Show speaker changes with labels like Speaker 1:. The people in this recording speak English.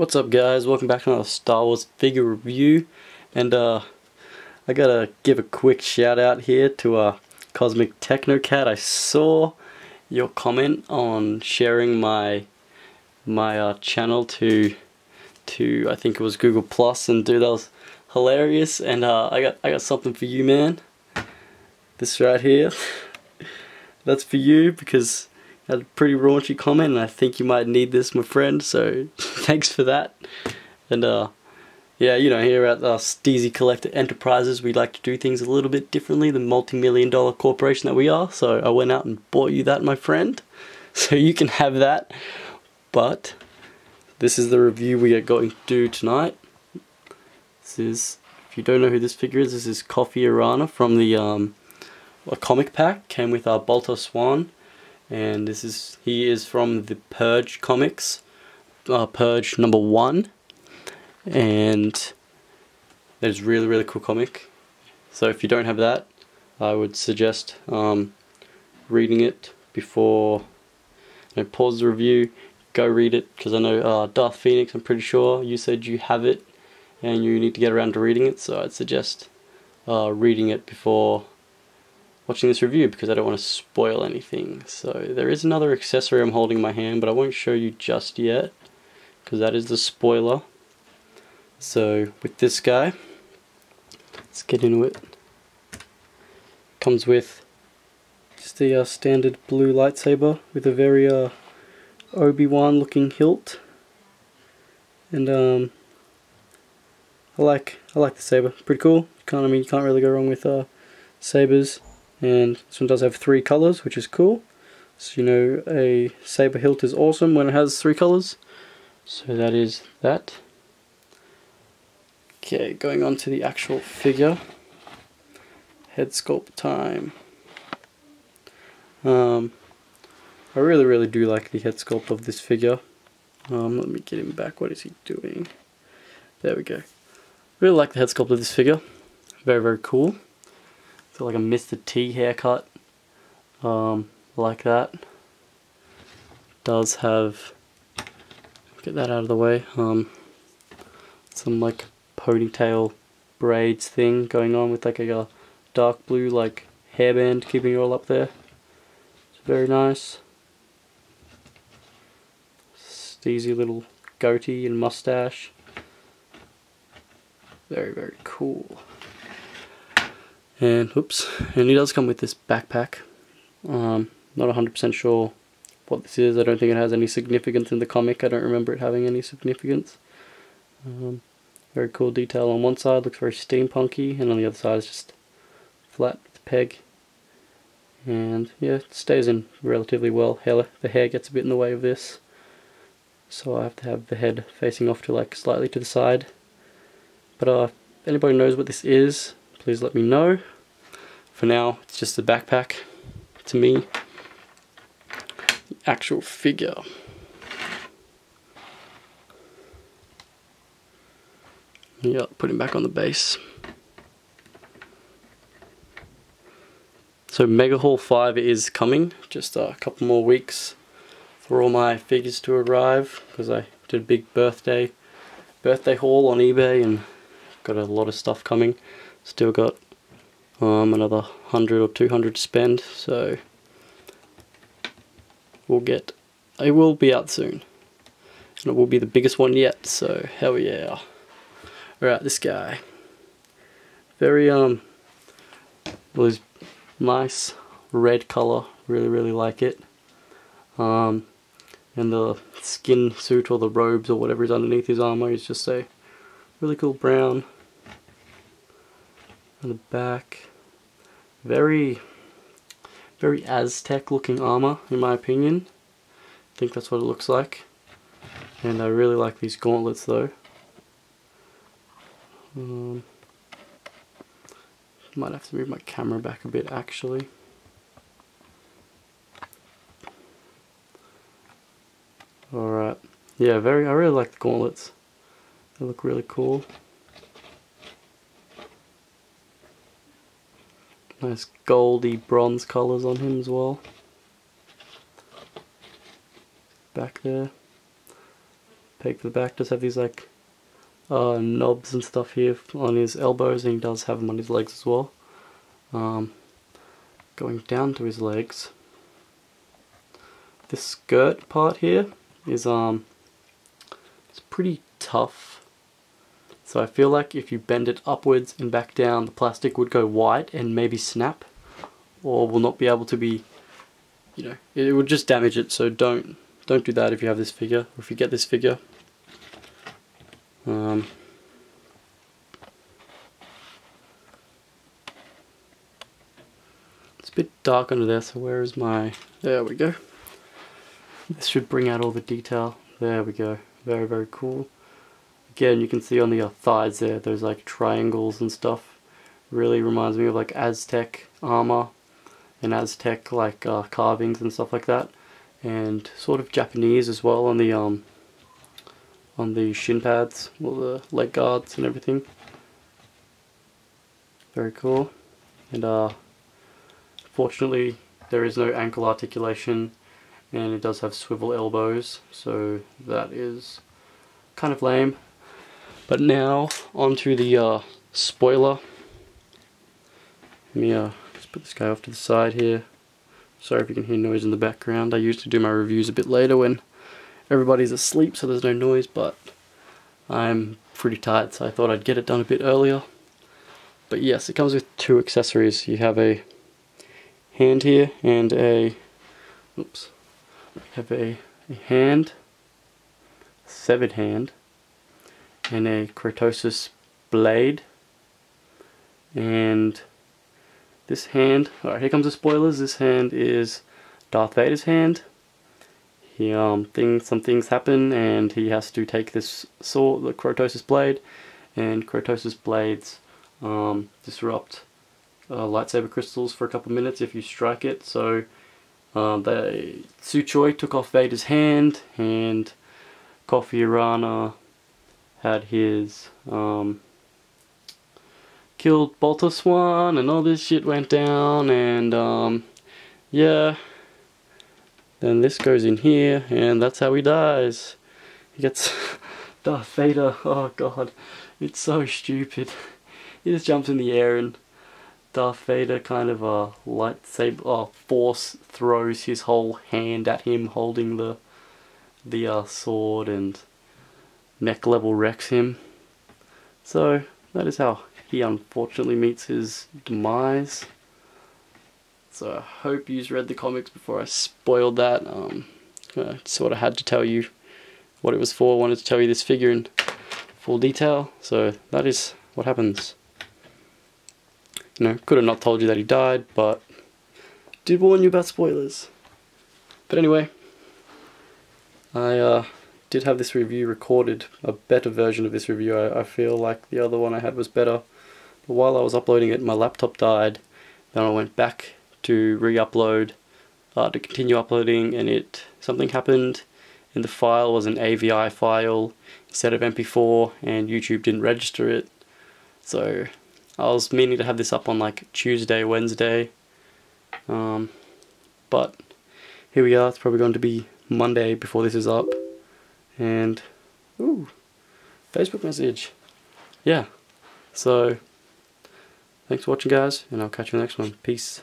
Speaker 1: What's up guys, welcome back to another Star Wars figure review and uh, I gotta give a quick shout out here to uh, Cosmic Technocat. I saw your comment on sharing my my uh, channel to to I think it was Google Plus and dude that was hilarious and uh, I got I got something for you man. This right here. That's for you because a pretty raunchy comment and I think you might need this my friend so thanks for that. And uh yeah you know here at uh, Steezy Collector Enterprises we like to do things a little bit differently than multi-million dollar corporation that we are so I went out and bought you that my friend so you can have that. But this is the review we are going to do tonight. This is if you don't know who this figure is this is Koffi Arana from the um a comic pack. Came with our Bultar Swan and this is he is from the Purge comics, uh, Purge number one, and it's really really cool comic. So if you don't have that, I would suggest um, reading it before you know, pause the review, go read it because I know uh, Darth Phoenix. I'm pretty sure you said you have it and you need to get around to reading it. So I'd suggest uh, reading it before watching this review because I don't want to spoil anything. So there is another accessory I'm holding in my hand, but I won't show you just yet because that is the spoiler. So with this guy, let's get into it. Comes with just the uh, standard blue lightsaber with a very uh, Obi-Wan looking hilt. And um, I like I like the saber, pretty cool. Can't I mean you can't really go wrong with uh, sabers and this one does have three colors which is cool. So you know a saber hilt is awesome when it has three colors. So that is that. Okay going on to the actual figure. Head sculpt time. Um, I really really do like the head sculpt of this figure. Um, let me get him back. What is he doing? There we go. Really like the head sculpt of this figure. Very very cool got like a Mr. T haircut um, like that. Does have get that out of the way um, some like ponytail braids thing going on with like a, dark blue like hairband keeping it all up there. It's very nice. Steezy little goatee and mustache. Very very cool and oops, and he does come with this backpack. Um, not 100% sure what this is. I don't think it has any significance in the comic. I don't remember it having any significance. Um, very cool detail on one side, looks very steampunky, and on the other side is just flat peg. And yeah, it stays in relatively well. Hair, the hair gets a bit in the way of this, so I have to have the head facing off to like slightly to the side. But uh, if anybody knows what this is, please let me know. For now, it's just a backpack to me. The actual figure. Yeah, put him back on the base. So Mega Haul 5 is coming, just a couple more weeks for all my figures to arrive because I did a big birthday birthday haul on eBay and got a lot of stuff coming. Still got um, another 100 or 200 to spend, so we'll get, it will be out soon. And it will be the biggest one yet, so hell yeah. Alright, this guy. Very, um, well, nice red color, really, really like it. Um, and the skin suit or the robes or whatever is underneath his armor is just a really cool brown on the back. Very, very Aztec looking armor in my opinion. I think that's what it looks like. And I really like these gauntlets though. Um, might have to move my camera back a bit actually. Alright. Yeah, very I really like the gauntlets. They look really cool. Nice goldy bronze colours on him as well. Back there. peg for the back. Does have these like uh, knobs and stuff here on his elbows and he does have them on his legs as well. Um, going down to his legs. This skirt part here is um it's pretty tough. So I feel like if you bend it upwards and back down the plastic would go white and maybe snap or will not be able to be you know it would just damage it so don't don't do that if you have this figure or if you get this figure um, it's a bit dark under there, so where is my... There we go. This should bring out all the detail. There we go. Very, very cool. Again, you can see on the thighs there, those like triangles and stuff. Really reminds me of like Aztec armor and Aztec like uh, carvings and stuff like that. And sort of Japanese as well on the um, on the shin pads, all the leg guards and everything. Very cool. And uh, fortunately there is no ankle articulation and it does have swivel elbows so that is kind of lame. But now onto the uh, spoiler. Let me uh, just put this guy off to the side here. Sorry if you can hear noise in the background. I usually do my reviews a bit later when everybody's asleep so there's no noise but I'm pretty tired so I thought I'd get it done a bit earlier but yes it comes with two accessories you have a hand here and a oops have a, a hand severed hand and a cortosis blade. And this hand, alright here comes the spoilers, this hand is Darth Vader's hand. He um things some things happen and he has to take this sword the cortosis blade. And cortosis blades um, disrupt uh, lightsaber crystals for a couple minutes if you strike it. So um, they Suchoi took off Vader's hand and Koffi Arana had his um, killed Bultar Swan and all this shit went down and um, yeah then this goes in here, and that's how he dies. He gets Darth Vader. Oh god, it's so stupid. He just jumps in the air and Darth Vader kind of a uh, lightsaber uh, force throws his whole hand at him holding the the uh, sword and neck level wrecks him. So that is how he unfortunately meets his demise. So I hope you've read the comics before I spoiled that. Um, I sort of had to tell you what it was for. I wanted to tell you this figure in full detail. So that is what happens. You know, could have not told you that he died, but did warn you about spoilers. But anyway, I uh, did have this review recorded, a better version of this review. I, I feel like the other one I had was better. But while I was uploading it, my laptop died. Then I went back to re-upload uh, to continue uploading and it something happened and the file was an AVI file instead of MP4 and YouTube didn't register it so I was meaning to have this up on like Tuesday Wednesday um, but here we are it's probably going to be Monday before this is up and ooh Facebook message. Yeah. So thanks for watching guys and I'll catch you in the next one. Peace